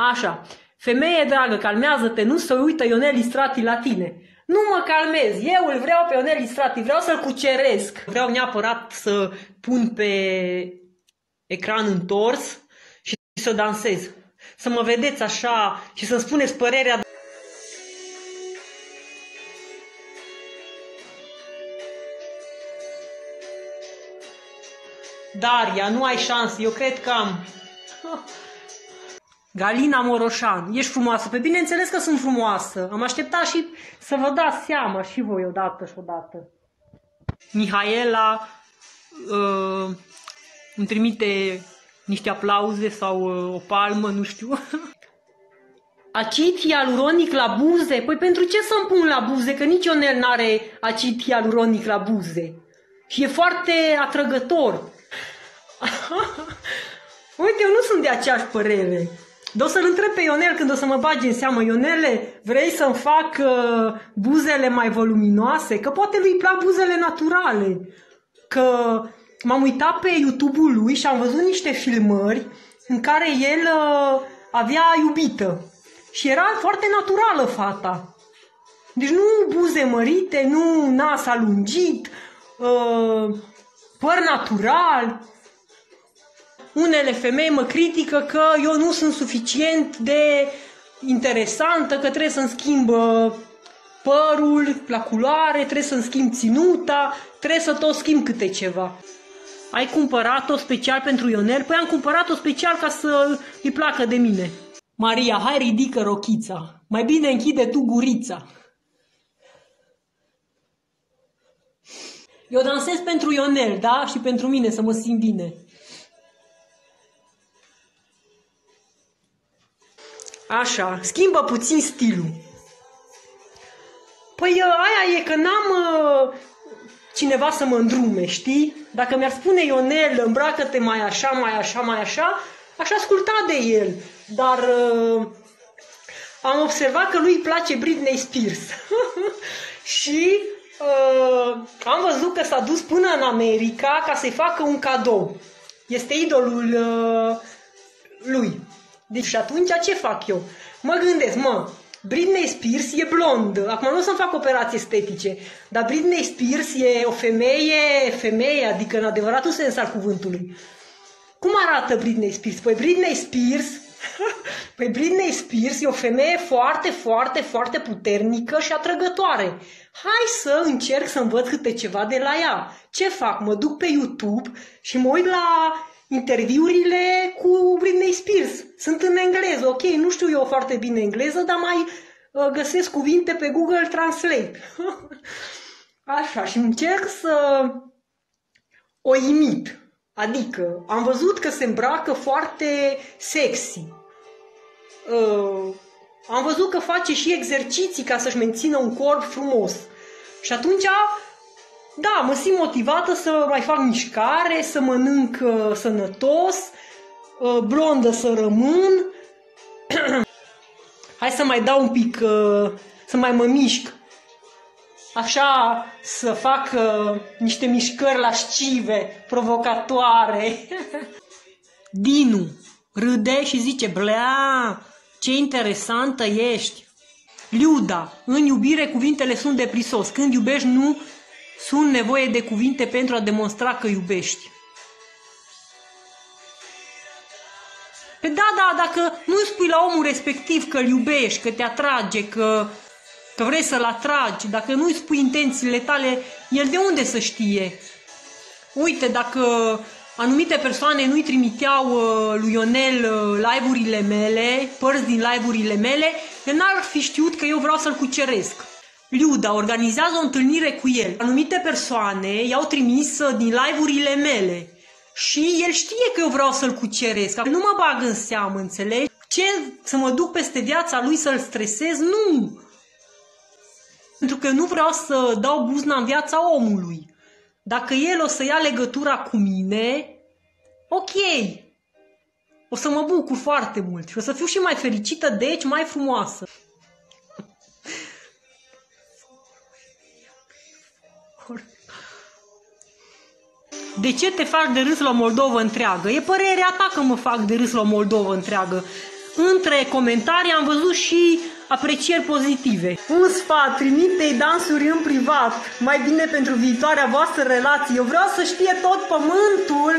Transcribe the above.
Așa, femeie dragă, calmează-te, nu să uită Ionel Istrati la tine. Nu mă calmez, eu îl vreau pe Ionel Istrati, vreau să-l cuceresc. Vreau neapărat să pun pe ecran întors și să dansez. Să mă vedeți așa și să-mi spuneți părerea. Daria, nu ai șanse, eu cred că am. Galina Moroșan, ești frumoasă. Pe bineînțeles că sunt frumoasă. Am așteptat și să vă dați seama și voi odată și odată. Mihaela uh, îmi trimite niște aplauze sau uh, o palmă, nu știu. Acid hialuronic la buze? Păi pentru ce să-mi pun la buze? Că nici Ionel n-are acid hialuronic la buze. Și e foarte atrăgător. Uite, eu nu sunt de aceeași părere. Dar o să-l întreb pe Ionel când o să mă bagi în seamă, Ionele, vrei să-mi fac uh, buzele mai voluminoase? Că poate lui plac buzele naturale. Că m-am uitat pe YouTube-ul lui și am văzut niște filmări în care el uh, avea iubită. Și era foarte naturală fata. Deci nu buze mărite, nu nas alungit, uh, păr natural. Unele femei mă critică că eu nu sunt suficient de interesantă, că trebuie să-mi schimb uh, părul la culoare, trebuie să-mi schimb ținuta, trebuie să tot schimb câte ceva. Ai cumpărat-o special pentru Ionel? Păi am cumpărat-o special ca să îi placă de mine. Maria, hai ridică rochița. Mai bine închide tu gurița. Eu dansez pentru Ionel, da? Și pentru mine să mă simt bine. Așa, schimbă puțin stilul. Păi aia e că n-am uh, cineva să mă îndrume, știi? Dacă mi-ar spune Ionel, îmbracă-te mai așa, mai așa, mai așa, aș asculta de el. Dar uh, am observat că lui îi place Britney Spears. și uh, am văzut că s-a dus până în America ca să-i facă un cadou. Este idolul uh, lui. Deci și atunci ce fac eu? Mă gândesc, mă, Britney Spears e blondă. Acum nu o să-mi fac operații estetice, dar Britney Spears e o femeie, femeie, adică în adevăratul sens al cuvântului. Cum arată Britney Spears? Păi Britney Spears, păi Britney Spears e o femeie foarte, foarte, foarte puternică și atrăgătoare. Hai să încerc să învăț câte ceva de la ea. Ce fac? Mă duc pe YouTube și mă uit la interviurile cu Britney Spears. Sunt în engleză, ok, nu știu eu foarte bine engleză, dar mai uh, găsesc cuvinte pe Google Translate. Așa, și încerc să o imit. Adică, am văzut că se îmbracă foarte sexy. Uh, am văzut că face și exerciții ca să-și mențină un corp frumos. Și atunci da, mă simt motivată să mai fac mișcare, să mănânc uh, sănătos, uh, blondă să rămân. Hai să mai dau un pic, uh, să mai mă mișc. Așa să fac uh, niște mișcări lascive, provocatoare. Dinu râde și zice, blea, ce interesantă ești. Liuda, în iubire cuvintele sunt de prisos. Când iubești nu sunt nevoie de cuvinte pentru a demonstra că iubești. Pe da, da, dacă nu spui la omul respectiv că îl iubești, că te atrage, că, că vrei să-l atragi, dacă nu îi spui intențiile tale, el de unde să știe? Uite, dacă anumite persoane nu-i trimiteau uh, lui Ionel uh, live-urile mele, părți din live-urile mele, el n-ar fi știut că eu vreau să-l cuceresc. Liuda organizează o întâlnire cu el. Anumite persoane i-au trimis uh, din live-urile mele și el știe că eu vreau să-l cuceresc. Nu mă bag în seamă, înțelegi? Ce? Să mă duc peste viața lui să-l stresez? Nu! Pentru că nu vreau să dau buzna în viața omului. Dacă el o să ia legătura cu mine, ok, o să mă bucur foarte mult și o să fiu și mai fericită, deci mai frumoasă. De ce te faci de râs la Moldova întreagă? E părerea ta că mă fac de râs la Moldova întreagă. între comentarii am văzut și aprecieri pozitive. Un sfat, trimite dansuri în privat, mai bine pentru viitoarea voastră relație. Eu vreau să știe tot pământul